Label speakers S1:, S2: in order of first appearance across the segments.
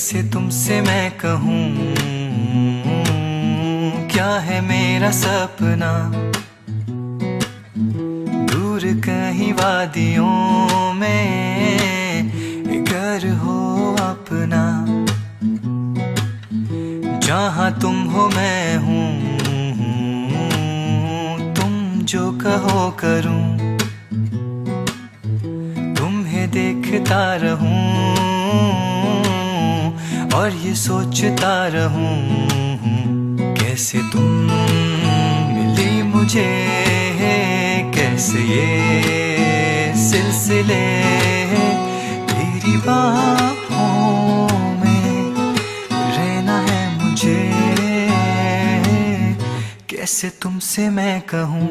S1: तुमसे मैं कहूँ, क्या है मेरा सपना? दूर कहीं वादियों में घर हो अपना। जहाँ तुम हो मैं हूँ, तुम जो कहो करूँ। तुम्हें देखता रहूँ और ये सोचता रहूँ, कैसे तुम मिली मुझे कैसे ये सिलसिले तेरी बाहों में रहना है मुझे कैसे तुमसे मैं कहूँ?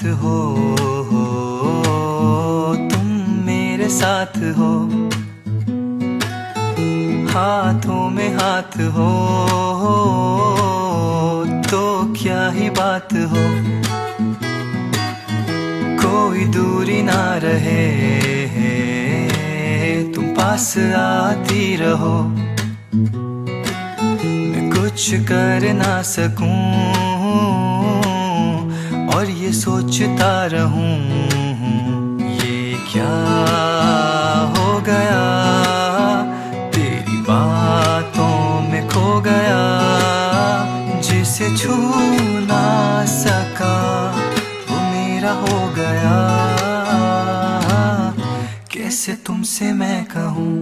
S1: रात हो, हो तुम मेरे साथ हो। हाथों में हाथ हो, हो तो क्या ही बात हो। कोई दूरी ना रहे तुम पास आती रहो। मैं कुछ कर ना सकूँ और ये सोचता रहूँ, ये क्या हो गया? तेरी बातों में खो गया, जिसे छू ना सका, वो मेरा हो गया। कैसे तुमसे मैं कहूँ?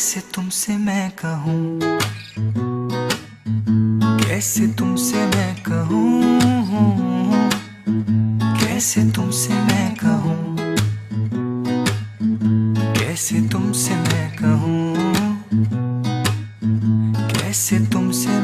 S1: कैसे तुमसे मैं कहूँ? कैसे तुमसे मैं कहूँ? कैसे तुमसे मैं कहूँ? कैसे तुमसे मैं कहूँ? कैसे तुमसे